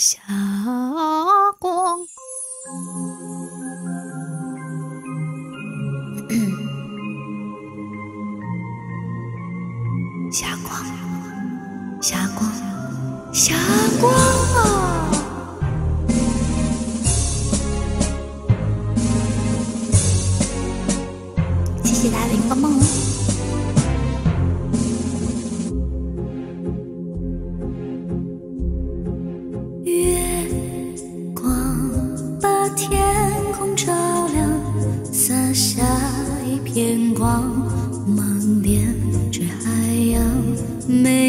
霞光。霞光，霞光，霞光啊！谢谢大家的荧光棒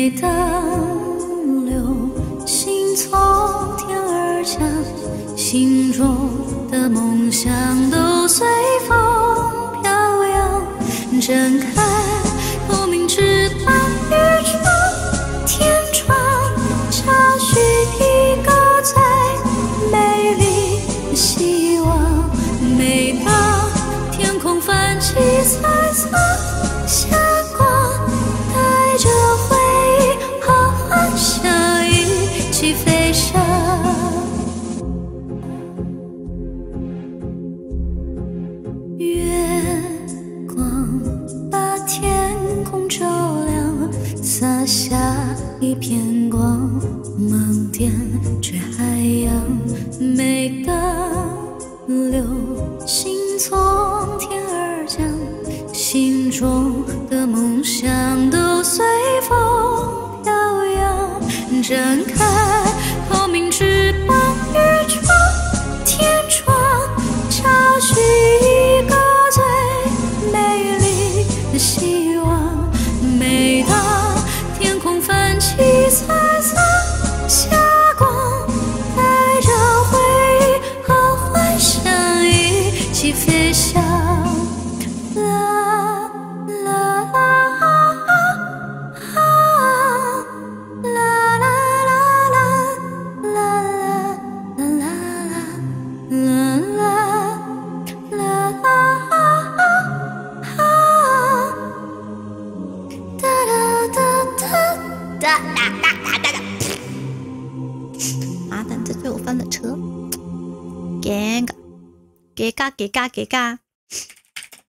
每当流星从天而降，心中的梦想都随风飘扬。睁开透明翅膀，宇宙天窗，找寻一个最美丽的希望。每当天空泛起心从天而降，心中的梦想都随风飘扬。展开透明翅膀，宇宙天窗，找寻一个最美丽的星麻烦这是我翻了车，给个，给个，给个，给个。